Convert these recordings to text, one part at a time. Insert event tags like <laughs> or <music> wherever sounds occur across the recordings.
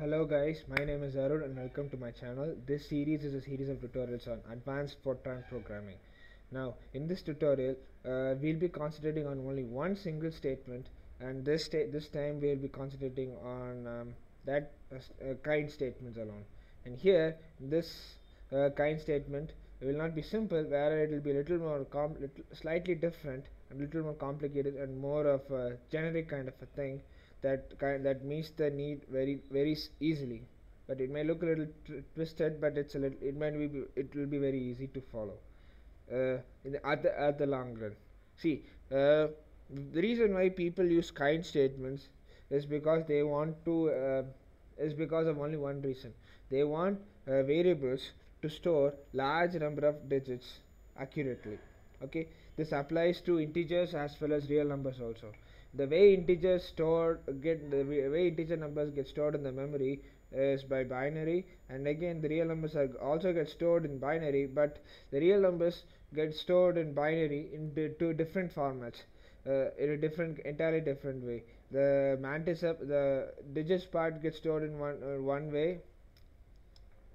Hello guys, my name is Arun and welcome to my channel. This series is a series of tutorials on advanced Fortran programming. Now, in this tutorial, uh, we'll be concentrating on only one single statement and this sta- this time we'll be concentrating on um, that uh, uh, kind statements alone. And here, this uh, kind statement will not be simple, where it will be a little more little, slightly different, and a little more complicated and more of a generic kind of a thing that kind that meets the need very very easily. But it may look a little twisted but it's a little it might be it will be very easy to follow. Uh, in the, at the at the long run. See uh, the reason why people use kind statements is because they want to uh, is because of only one reason. They want uh, variables to store large number of digits accurately. Okay? This applies to integers as well as real numbers also the way integers stored get the way integer numbers get stored in the memory is by binary. And again the real numbers are also get stored in binary but the real numbers get stored in binary in two different formats uh, in a different entirely different way. The mantissa the digits part gets stored in one uh, one way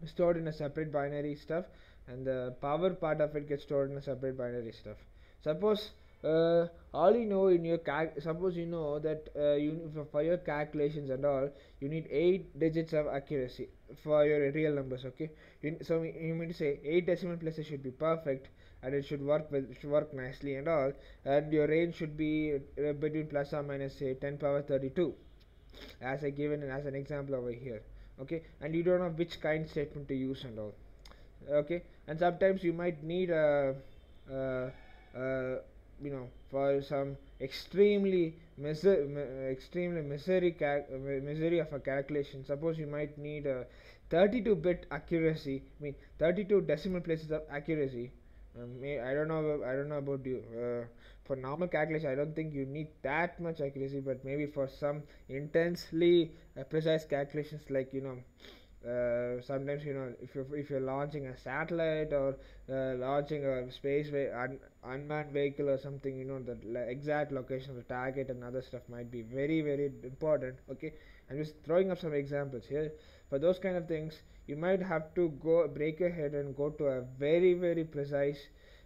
stored in a separate binary stuff and the power part of it gets stored in a separate binary stuff. Suppose uh, all you know in your suppose you know that uh, you for- your calculations and all you need eight digits of accuracy for your real numbers okay? You, so you mean to say eight decimal places should be perfect and it should work with should work nicely and all and your range should be uh, between plus or minus say 10 power 32 as I given as an example over here okay? And you don't know which kind statement to use and all okay? And sometimes you might need a, uh uh you know for some extremely miser- extremely misery cal- misery of a calculation. Suppose you might need a 32 bit accuracy I mean 32 decimal places of accuracy. Um, I don't know I don't know about you uh, for normal calculation I don't think you need that much accuracy but maybe for some intensely uh, precise calculations like you know uh, sometimes you know if you're if you're launching a satellite or uh, launching a space way un- unmanned vehicle or something you know the exact location of the target and other stuff might be very very important okay? I'm just throwing up some examples here. For those kind of things you might have to go break ahead and go to a very very precise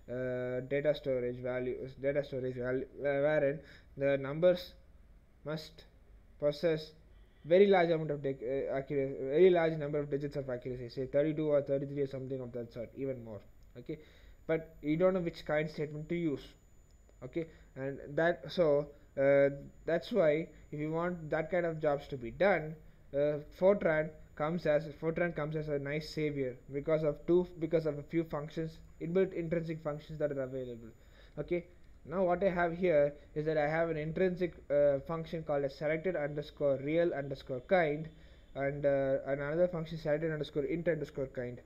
uh, data storage value data storage value wherein the numbers must possess very large amount of dec- uh, accuracy very large number of digits of accuracy say 32 or 33 or something of that sort even more okay? But you don't know which kind statement to use okay? And that so uh, that's why if you want that kind of jobs to be done uh, Fortran comes as Fortran comes as a nice savior because of two because of a few functions inbuilt intrinsic functions that are available okay now what I have here is that I have an intrinsic uh, function called as selected underscore real underscore kind and uh, another function selected underscore int underscore kind.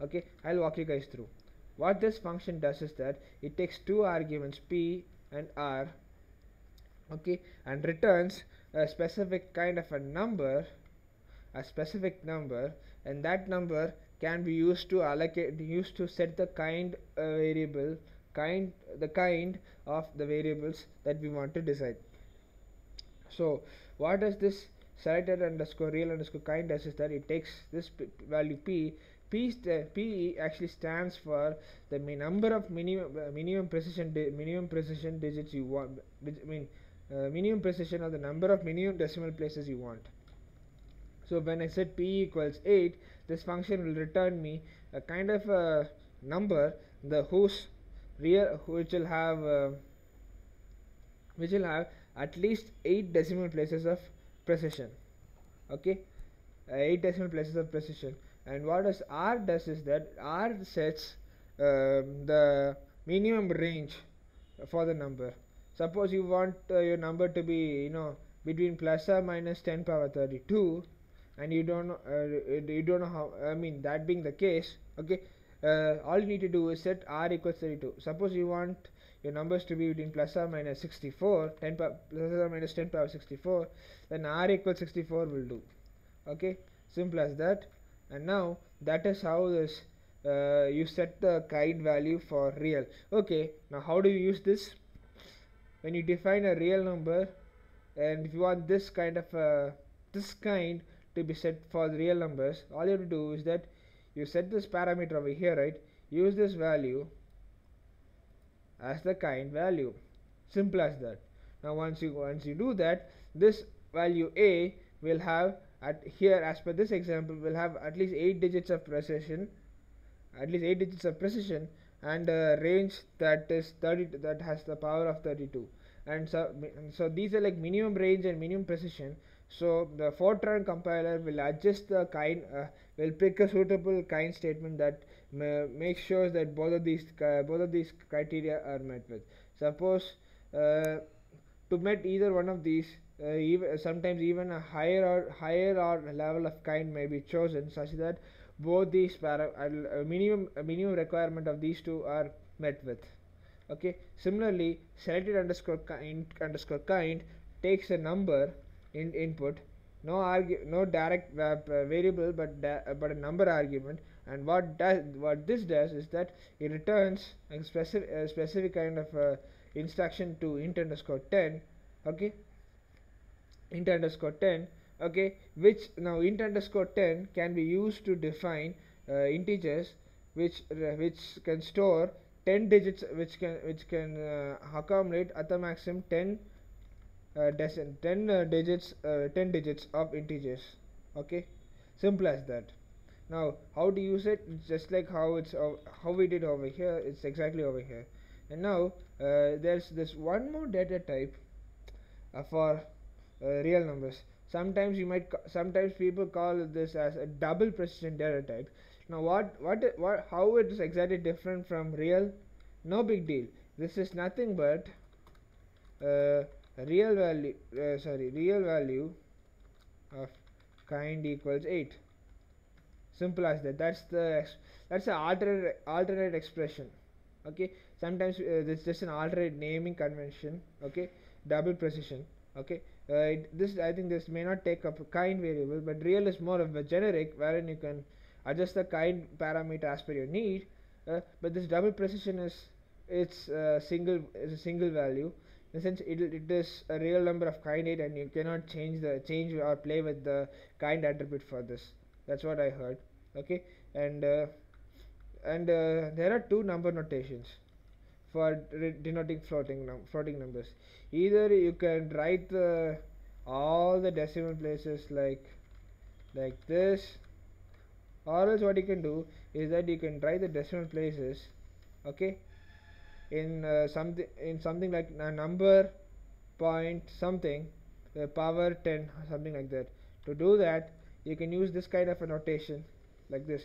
Okay I'll walk you guys through. What this function does is that it takes two arguments p and r okay and returns a specific kind of a number a specific number and that number can be used to allocate used to set the kind uh, variable kind the kind of the variables that we want to decide. So what does this selected underscore real underscore kind does is that it takes this value p p st- p actually stands for the number of minimum uh, minimum precision minimum precision digits you want I mean uh, minimum precision of the number of minimum decimal places you want. So when I said p equals 8 this function will return me a kind of a number the whose real which will have uh, which will have at least 8 decimal places of precision okay? Uh, 8 decimal places of precision and what does r does is that r sets um, the minimum range for the number. Suppose you want uh, your number to be you know between plus or minus 10 power 32 and you don't know uh, you don't know how i mean that being the case okay uh, all you need to do is set r equals 32 suppose you want your numbers to be between plus or minus 64 10 power, plus or minus 10 power 64 then r equals 64 will do. Okay? Simple as that. And now that is how this uh, you set the kind value for real. Okay now how do you use this? When you define a real number and if you want this kind of uh, this kind to be set for the real numbers all you have to do is that you set this parameter over here right? Use this value as the kind value. Simple as that. Now once you once you do that this value a will have at here as per this example will have at least 8 digits of precision at least 8 digits of precision and a range that is 30 that has the power of 32 and so so these are like minimum range and minimum precision so the Fortran compiler will adjust the kind uh, will pick a suitable kind statement that make sure that both of these uh, both of these criteria are met with. Suppose uh, to met either one of these uh, even sometimes even a higher or higher or level of kind may be chosen such that both these para uh, minimum minimum requirement of these two are met with. Okay? Similarly selected underscore kind underscore kind takes a number in input. No argu no direct uh, variable but but a number argument. And what does what this does is that it returns a specific a specific kind of uh, instruction to int underscore 10 okay? Int underscore 10 okay? Which now int underscore 10 can be used to define uh, integers which uh, which can store 10 digits which can which can uh, accumulate at the maximum 10 uh, 10 uh, digits uh, 10 digits of integers okay? Simple as that. Now how to use it it's just like how it's how we did over here it's exactly over here. And now there's this one more data type for real numbers. Sometimes you might sometimes people call this as a double precision data type. Now what what what how it is exactly different from real? No big deal. This is nothing but uh, real value uh, sorry real value of kind equals 8 simple as that. That's the that's an alternate alternate expression. Okay? Sometimes uh, just an alternate naming convention. Okay? Double precision. Okay? Uh, this I think this may not take up a kind variable but real is more of a generic wherein you can adjust the kind parameter as per your need. Uh, but this double precision is it's a single is a single value the sense it, it is a real number of kind 8 and you cannot change the change or play with the kind attribute for this. That's what I heard okay? And uh, and uh, there are two number notations for denoting floating num floating numbers. Either you can write the all the decimal places like like this or else what you can do is that you can write the decimal places okay in uh, something in something like a number point something the power 10 something like that. To do that you can use this kind of a notation like this.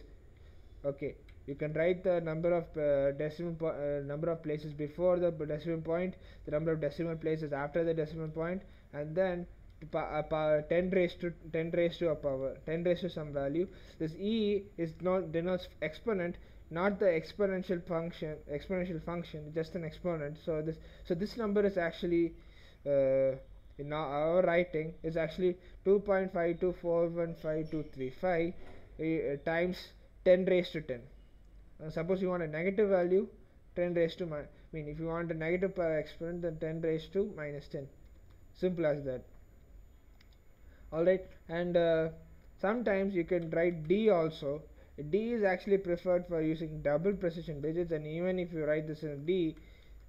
Okay you can write the number of uh, decimal uh, number of places before the decimal point the number of decimal places after the decimal point and then uh, 10 raised to 10 raised to a power 10 raised to some value. This e is not denotes exponent not the exponential function exponential function just an exponent. So this so this number is actually uh, in our writing is actually 2.5241535 uh, times 10 raised to 10 uh, suppose you want a negative value 10 raised to I mean if you want a negative power exponent then 10 raised to minus 10 simple as that. Alright and uh, sometimes you can write D also D is actually preferred for using double precision digits and even if you write this in D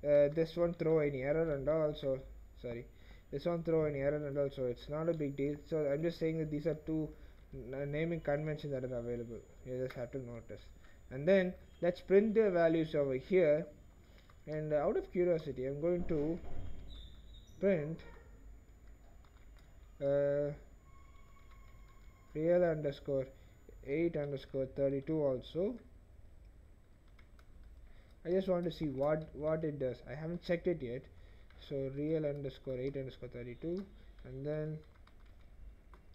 uh, this won't throw any error and also sorry. This won't throw any error and also it's not a big deal. So I'm just saying that these are two naming conventions that are available. You just have to notice. And then let's print the values over here. And out of curiosity I'm going to print uh, real underscore 8 underscore 32 also. I just want to see what what it does. I haven't checked it yet. So real underscore 8 underscore 32 and then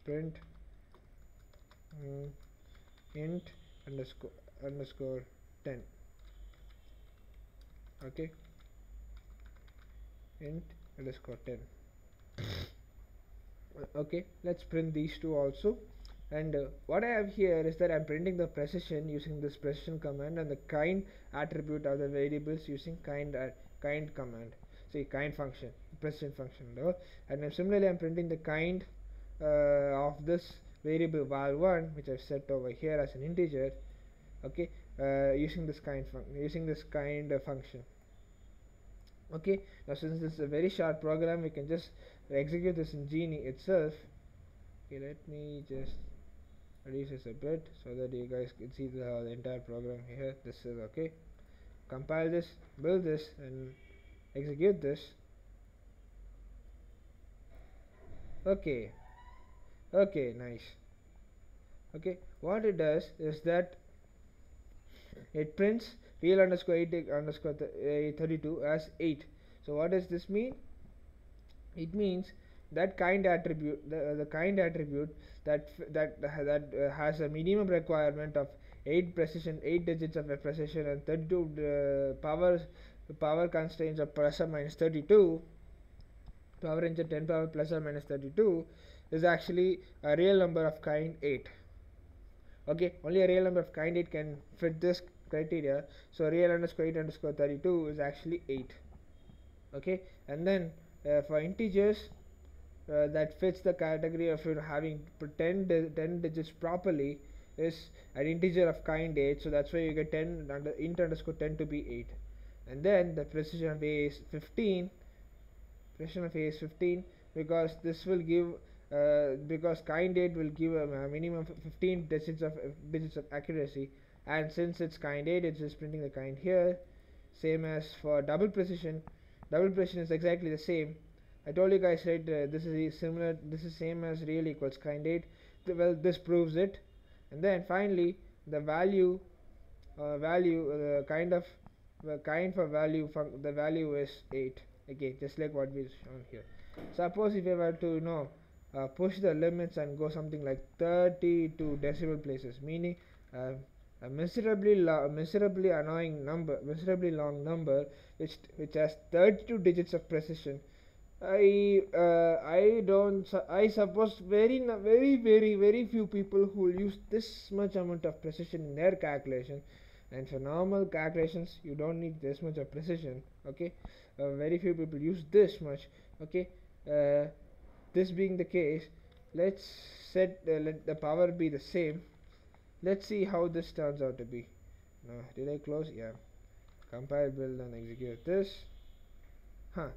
print um, int underscore underscore 10 okay? Int underscore 10 <laughs> okay? Let's print these two also and uh, what I have here is that I'm printing the precision using this precision command and the kind attribute of the variables using kind uh, kind command. See kind function precision function and, similarly I'm printing the kind uh, of this variable val1 which I've set over here as an integer okay uh, using this kind using this kind of function. Okay now since this is a very short program we can just execute this in Geany itself. Okay let me just reduce a bit so that you guys can see the, uh, the entire program here. This is okay. Compile this build this and execute this. Okay. Okay nice. Okay. What it does is that it prints real underscore 8 underscore th 32 as 8 so what does this mean? It means that kind attribute the, the kind attribute that that that has a minimum requirement of 8 precision 8 digits of precision and 32 uh, power power constraints of plus or minus 32 power into 10 power plus or minus 32 is actually a real number of kind 8 okay only a real number of kind 8 can fit this criteria. So real underscore 8 underscore 32 is actually 8 okay and then uh, for integers uh, that fits the category of you having 10, di 10 digits properly is an integer of kind 8 so that's why you get 10 under int underscore 10 to be 8 and then the precision of a is 15 precision of a is 15 because this will give uh, because kind 8 will give a, minimum of 15 digits of uh, digits of accuracy. And since it's kind 8 it's just printing the kind here. Same as for double precision. Double precision is exactly the same I told you guys right uh, this is similar this is same as real equals kind 8 well this proves it. And then finally the value uh, value uh, kind of the kind for value the value is 8 again just like what we've shown here. Suppose if I were to you know uh, push the limits and go something like 32 decimal places meaning uh, a miserably miserably annoying number miserably long number which which has 32 digits of precision I uh, I don't I suppose very very very very few people who use this much amount of precision in their calculation. And for normal calculations you don't need this much of precision okay? Uh, very few people use this much okay? Uh, this being the case let's set let the power be the same. Let's see how this turns out to be. Now did I close? Yeah. Compile build and execute this. Huh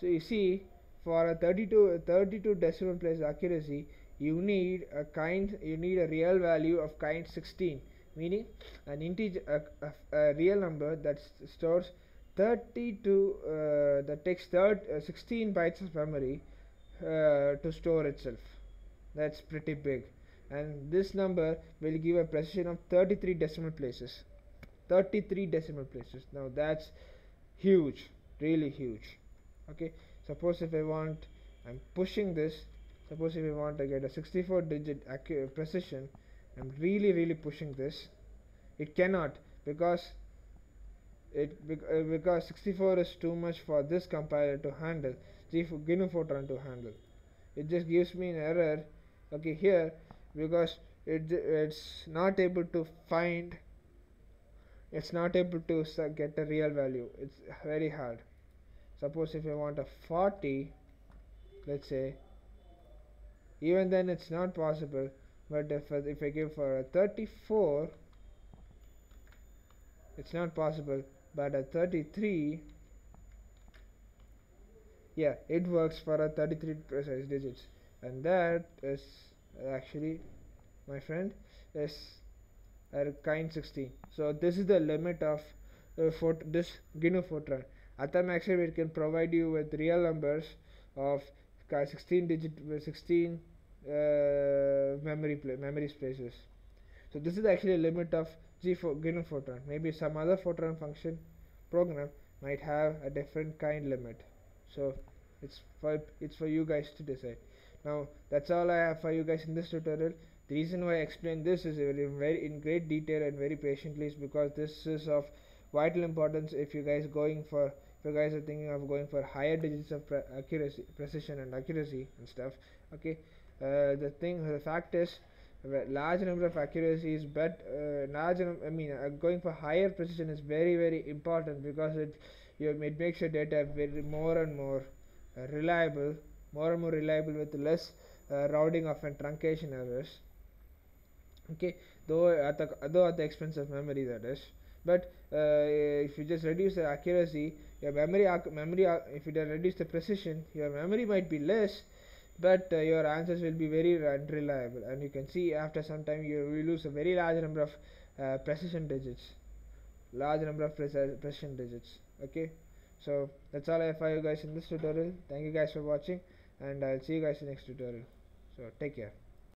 so you see for a 32 32 decimal place accuracy you need a kind you need a real value of kind 16 meaning an integer a, a, a real number that stores 32 uh, that takes third, uh, 16 bytes of memory uh, to store itself. That's pretty big. And this number will give a precision of 33 decimal places. 33 decimal places. Now that's huge really huge okay? Suppose if I want I'm pushing this suppose if I want to get a 64 digit accurate precision I'm really really pushing this. It cannot because it uh, because 64 is too much for this compiler to handle GNU Fortran to handle. It just gives me an error okay here because it it's not able to find it's not able to get a real value. It's very hard suppose if I want a 40 let's say even then it's not possible but if, if I give for a 34 it's not possible but a 33 yeah it works for a 33 precise digits. And that is actually my friend is a kind 16 so this is the limit of uh, for this GNU Fortran Atom it can provide you with real numbers of 16 digit 16 uh, memory memory spaces. So this is actually a limit of G for GNU Fortran maybe some other Fortran function program might have a different kind limit. So it's for it's for you guys to decide. Now that's all I have for you guys in this tutorial. The reason why I explain this is in very in great detail and very patiently is because this is of vital importance if you guys going for you guys are thinking of going for higher digits of pre accuracy precision and accuracy and stuff okay? Uh, the thing the fact is large number of accuracies but uh, large I mean uh, going for higher precision is very very important because it you it makes your data very more and more reliable more and more reliable with less uh, rounding off and truncation errors okay? Though at the though at the expense of memory that is but uh, if you just reduce the accuracy your memory memory if you reduce the precision your memory might be less but uh, your answers will be very unreliable. And you can see after some time you will lose a very large number of uh, precision digits. Large number of preci- precision digits. Okay? So that's all I have for you guys in this tutorial. Thank you guys for watching and I'll see you guys in next tutorial. So take care